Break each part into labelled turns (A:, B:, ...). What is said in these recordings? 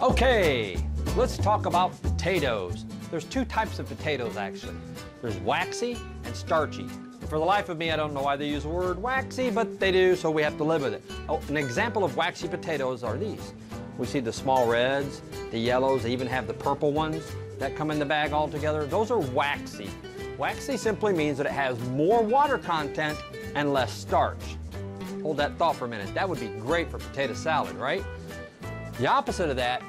A: Okay, let's talk about potatoes. There's two types of potatoes actually. There's waxy and starchy. For the life of me, I don't know why they use the word waxy, but they do, so we have to live with it. Oh, an example of waxy potatoes are these. We see the small reds, the yellows, they even have the purple ones that come in the bag all together. Those are waxy. Waxy simply means that it has more water content and less starch. Hold that thought for a minute. That would be great for potato salad, right? The opposite of that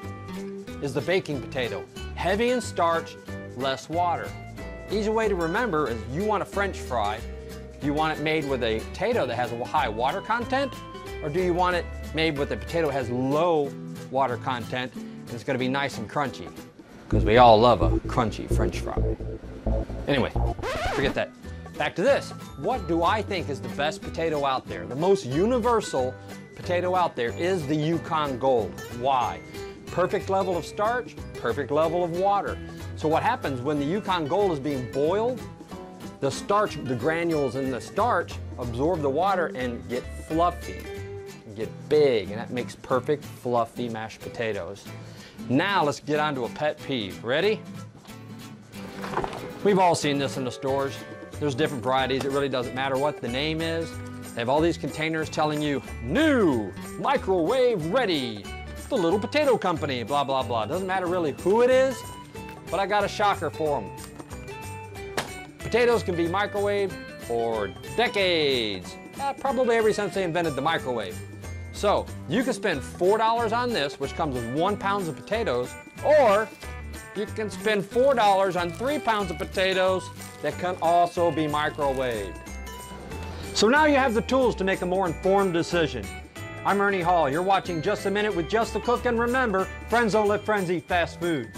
A: is the baking potato. Heavy in starch, less water. Easy way to remember is you want a french fry. Do you want it made with a potato that has a high water content? Or do you want it made with a potato that has low water content and it's gonna be nice and crunchy? Because we all love a crunchy french fry. Anyway, forget that. Back to this. What do I think is the best potato out there? The most universal potato out there is the Yukon Gold. Why? Perfect level of starch, perfect level of water. So what happens when the Yukon Gold is being boiled, the starch, the granules in the starch absorb the water and get fluffy, get big, and that makes perfect fluffy mashed potatoes. Now let's get on to a pet peeve. Ready? We've all seen this in the stores. There's different varieties. It really doesn't matter what the name is. They have all these containers telling you, new, microwave ready, the little potato company, blah, blah, blah. Doesn't matter really who it is, but I got a shocker for them. Potatoes can be microwaved for decades, uh, probably ever since they invented the microwave. So you can spend $4 on this, which comes with one pound of potatoes, or you can spend $4 on three pounds of potatoes that can also be microwaved. So now you have the tools to make a more informed decision. I'm Ernie Hall. You're watching Just a Minute with Just the Cook, and remember, friends don't let friends eat fast food.